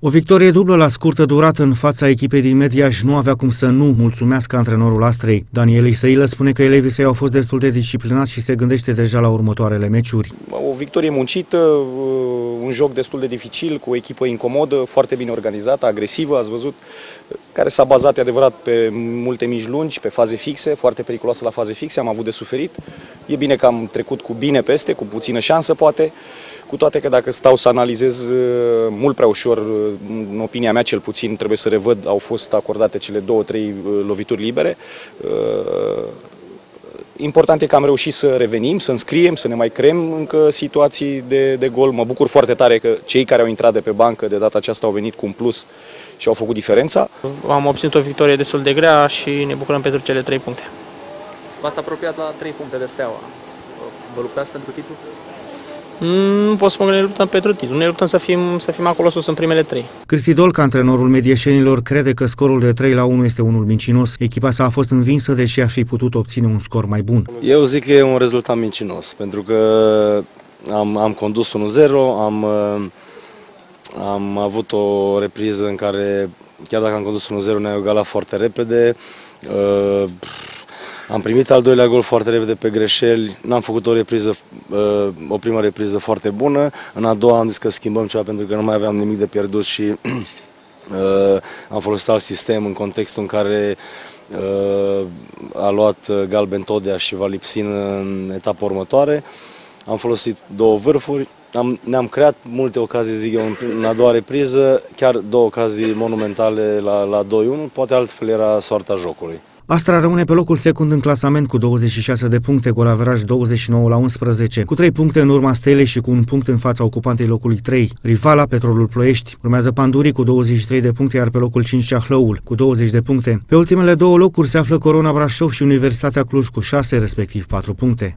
O victorie dublă la scurtă durată în fața echipei din Mediaș nu avea cum să nu mulțumească antrenorul Astrei. Daniel Isăilă spune că elevii săi au fost destul de disciplinați și se gândește deja la următoarele meciuri. O victorie muncită, uh, un joc destul de dificil, cu o echipă incomodă, foarte bine organizată, agresivă, ați văzut, care s-a bazat, adevărat, pe multe mici lungi, pe faze fixe, foarte periculoasă la faze fixe, am avut de suferit. E bine că am trecut cu bine peste, cu puțină șansă, poate, cu toate că dacă stau să analizez uh, mult prea ușor în opinia mea cel puțin, trebuie să revăd, au fost acordate cele două, trei uh, lovituri libere. Uh, important e că am reușit să revenim, să înscriem, să ne mai creăm încă situații de, de gol. Mă bucur foarte tare că cei care au intrat de pe bancă de data aceasta au venit cu un plus și au făcut diferența. Am obținut o victorie destul de grea și ne bucurăm pentru cele trei puncte. V-ați apropiat la trei puncte de steaua. Vă luptați pentru titlu? Nu pot spun că ne luptăm pentru titlu, ne luptăm să fim, să fim acolo sus în primele trei. Cristi Dolca, antrenorul medieșenilor, crede că scorul de 3 la 1 este unul mincinos. Echipa sa a fost învinsă, deși ar fi putut obține un scor mai bun. Eu zic că e un rezultat mincinos, pentru că am, am condus 1-0, am, am avut o repriză în care, chiar dacă am condus 1-0, ne-a egalat foarte repede. Uh, am primit al doilea gol foarte repede pe greșeli, n-am făcut o repriză, uh, o primă repriză foarte bună, în a doua am zis că schimbăm ceva pentru că nu mai aveam nimic de pierdut și uh, am folosit alt sistem în contextul în care uh, a luat galben Todea și va lipsi în etapa următoare. Am folosit două vârfuri, am, ne-am creat multe ocazii, zic eu, în, în a doua repriză, chiar două ocazii monumentale la, la 2-1, poate altfel era soarta jocului. Astra rămâne pe locul secund în clasament cu 26 de puncte, golaveraj 29 la 11, cu 3 puncte în urma Stelei și cu un punct în fața ocupantei locului 3. Rivala, Petrolul Ploiești, urmează Pandurii cu 23 de puncte, iar pe locul 5 Ceahlăul cu 20 de puncte. Pe ultimele două locuri se află Corona Brașov și Universitatea Cluj cu 6, respectiv 4 puncte.